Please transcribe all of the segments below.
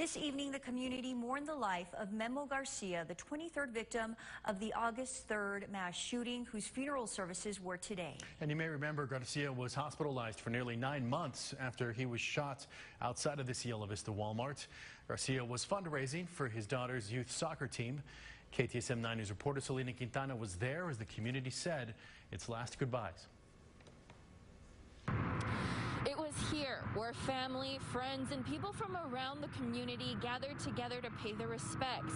This evening, the community mourned the life of Memo Garcia, the 23rd victim of the August 3rd mass shooting, whose funeral services were today. And you may remember Garcia was hospitalized for nearly nine months after he was shot outside of the Cielo Vista Walmart. Garcia was fundraising for his daughter's youth soccer team. KTSM 9 News reporter Selena Quintana was there as the community said its last goodbyes. It was here where family, friends, and people from around the community gathered together to pay their respects,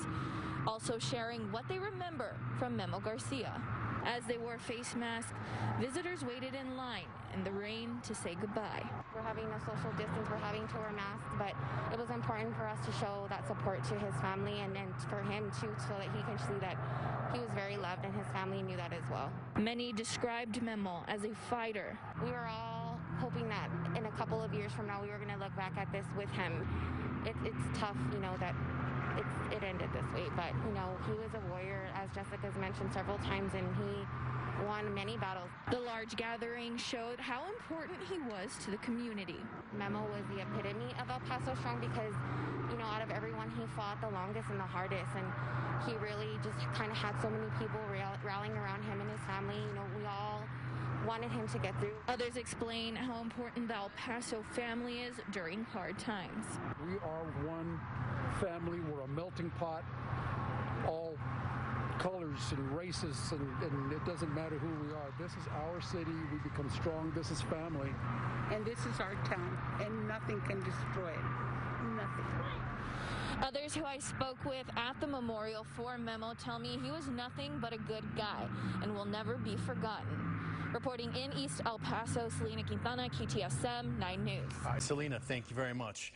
also sharing what they remember from Memo Garcia. As they wore face masks, visitors waited in line in the rain to say goodbye. We're having a social distance, we're having to wear masks, but it was important for us to show that support to his family and, and for him too, so that he can see that he was very loved and his family knew that as well. Many described Memo as a fighter. We were all hoping that in a couple of years from now we were going to look back at this with him. It, it's tough, you know, that it ended this way, but you know, he was a warrior, as Jessica's mentioned several times, and he won many battles. The large gathering showed how important he was to the community. Memo was the epitome of El Paso Strong because, you know, out of everyone, he fought the longest and the hardest, and he really just kind of had so many people rallying around him and his family. You know, we all wanted him to get through. Others explain how important the El Paso family is during hard times. We are one family. We're a melting pot, all colors and races, and, and, it doesn't matter who we are. This is our city. We become strong. This is family. And this is our town, and nothing can destroy it. Nothing. Others who I spoke with at the memorial for Memo tell me he was nothing but a good guy and will never be forgotten. Reporting in East El Paso, Selena Quintana, KTSM 9 News. Right, Selena, thank you very much.